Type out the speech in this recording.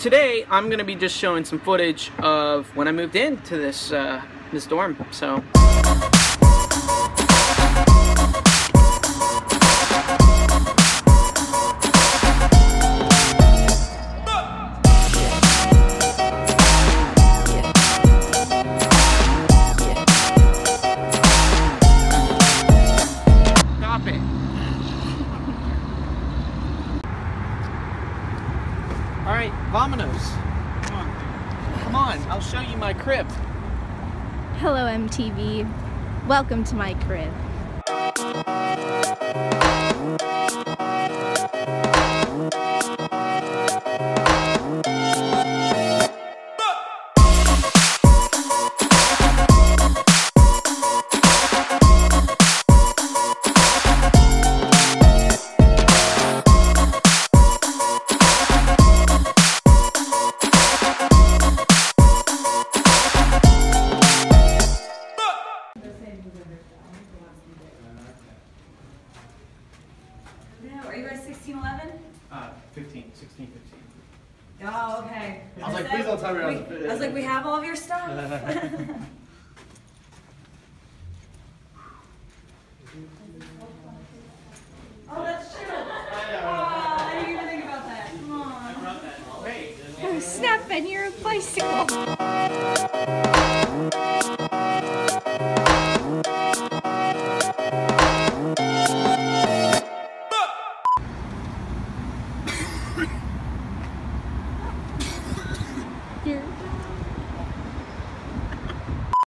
today I'm gonna be just showing some footage of when I moved into this uh, this dorm. So. All right, vamonos. Come on. Come on, I'll show you my crib. Hello, MTV. Welcome to my crib. You at sixteen eleven? Uh, 15, 16, 15. Oh, okay. I was like, please don't tell me I was- We- I was like, we have all of your stuff. Oh, that's true. Oh, I didn't even think about that. Come on. Hey, Oh, snap, and you're a bicycle. 云